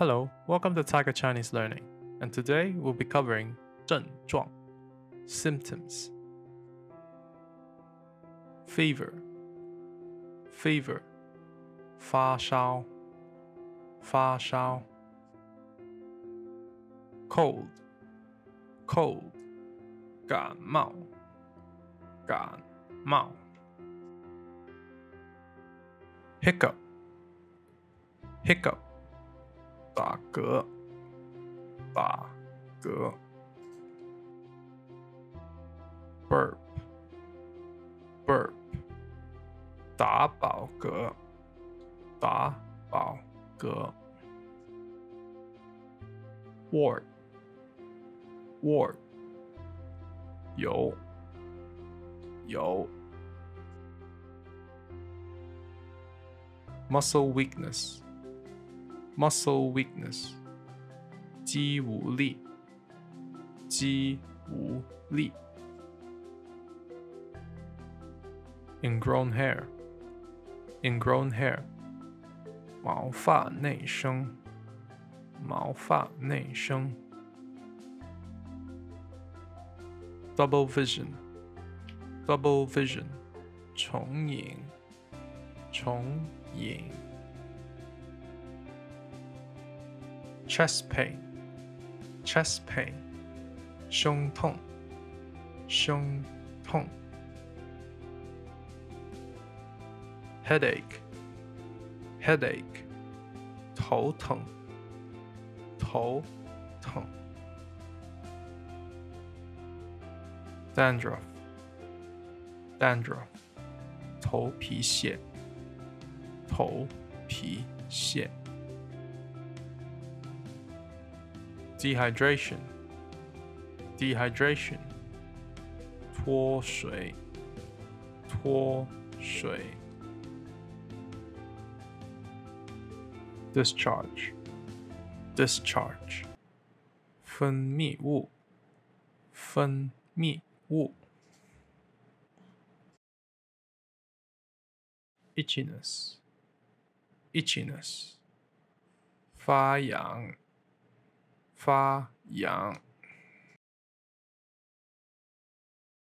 Hello, welcome to Tiger Chinese Learning, and today we'll be covering 症状 symptoms. Fever, fever, 发烧，发烧。Cold, cold, 感冒，感冒。Hiccup, hiccup, 打嗝，打嗝，burp，burp，打饱嗝，打饱嗝，wart，wart，疣，疣，muscle weakness。muscle weakness, 肌无力，肌无力。Ingrown hair, ingrown hair, 毛发内生，毛发内生。Double vision, double vision, 重影，重影。 Chest pain, chest pain, 胸痛，胸痛。Headache, headache, 头疼，头疼。Dandruff, dandruff, 头皮屑，头皮屑。 Dehydration, dehydration, 脱水，脱水。Discharge, discharge, 分泌物，分泌物。Itchiness, itchiness, 发痒， 发痒。